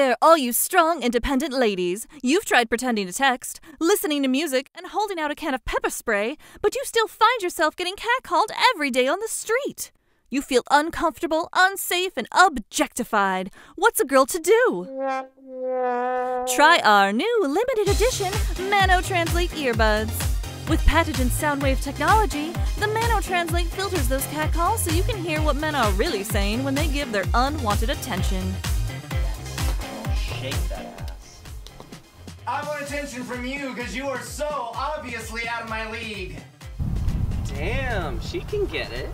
there, all you strong, independent ladies. You've tried pretending to text, listening to music, and holding out a can of pepper spray, but you still find yourself getting catcalled every day on the street. You feel uncomfortable, unsafe, and objectified. What's a girl to do? Try our new limited edition Mano Translate earbuds. With patented soundwave technology, the Mano Translate filters those catcalls so you can hear what men are really saying when they give their unwanted attention. Shake that ass. I want attention from you because you are so obviously out of my league. Damn, she can get it.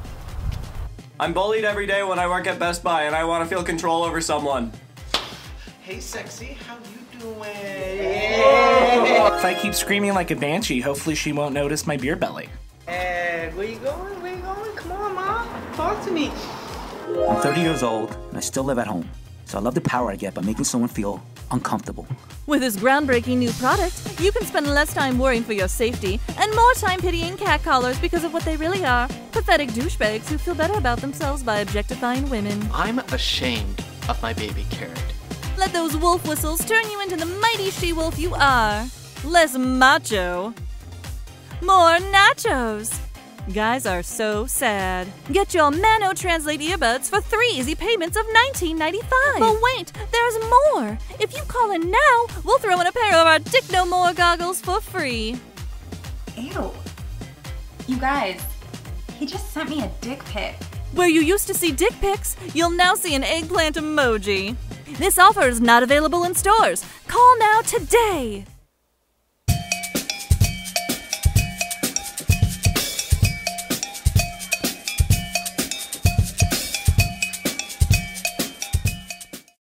I'm bullied every day when I work at Best Buy and I want to feel control over someone. Hey, sexy, how you doing? If I keep screaming like a banshee, hopefully she won't notice my beer belly. Hey, where you going? Where you going? Come on, mom. Talk to me. I'm 30 years old and I still live at home. So I love the power I get by making someone feel uncomfortable. With this groundbreaking new product, you can spend less time worrying for your safety and more time pitying catcallers because of what they really are pathetic douchebags who feel better about themselves by objectifying women. I'm ashamed of my baby carrot. Let those wolf whistles turn you into the mighty she wolf you are. Less macho, more nachos. Guys are so sad. Get your Mano Translate earbuds for three easy payments of $19.95. But wait, there's more. If you call in now, we'll throw in a pair of our Dick No More goggles for free. Ew. You guys, he just sent me a dick pic. Where you used to see dick pics, you'll now see an eggplant emoji. This offer is not available in stores. Call now today.